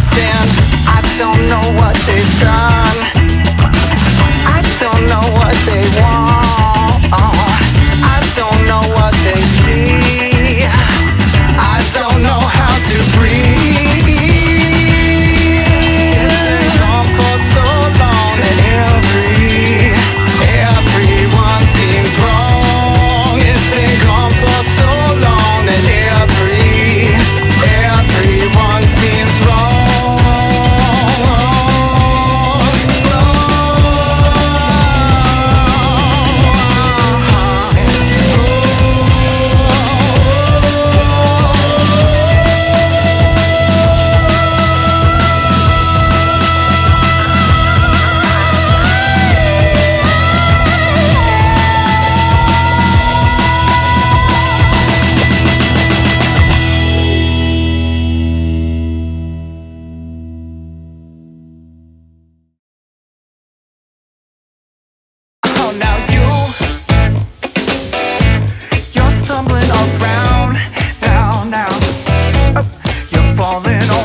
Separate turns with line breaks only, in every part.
sin. I don't know what they've done. Falling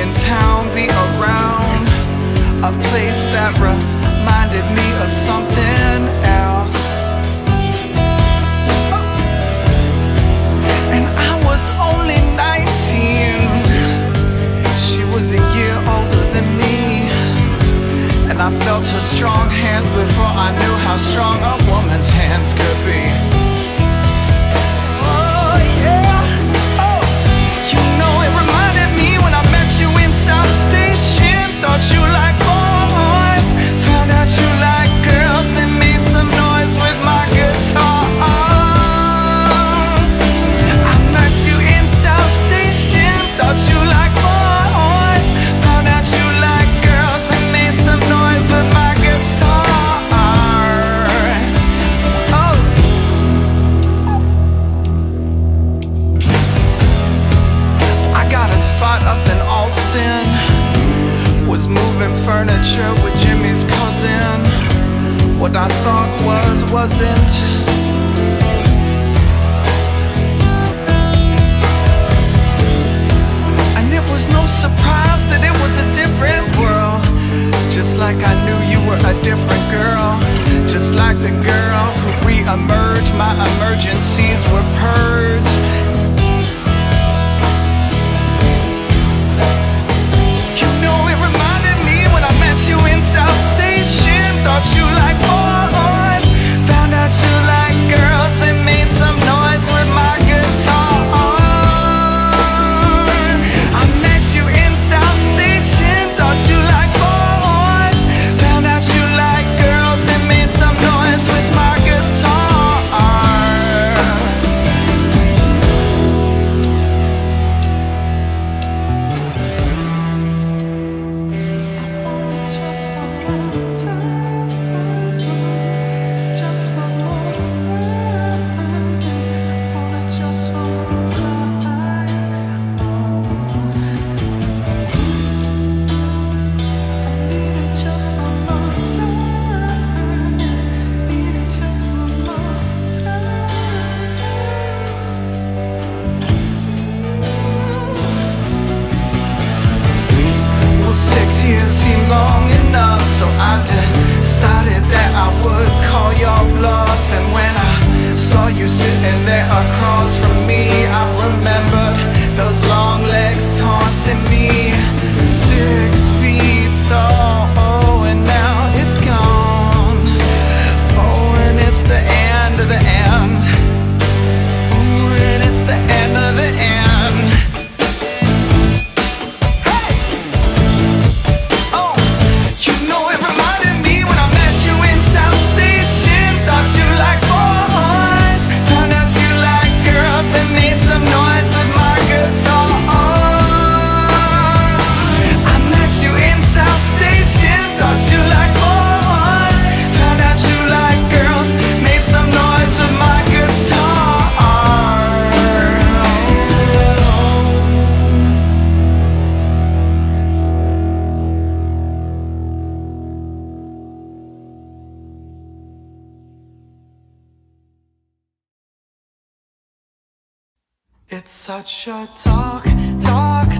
in town, be around a place that reminded me of something else. And I was only 19, she was a year older than me. And I felt her strong hands before I knew how strong a woman's hands could be. moving furniture with Jimmy's cousin. What I thought was, wasn't. And it was no surprise that it was a different world. Just like I knew you were a different girl. Just like the girl who re emerged, my emergencies were purged. South Station. sitting there across from me. I such a dark, dark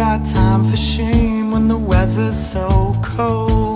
got time for shame when the weather's so cold?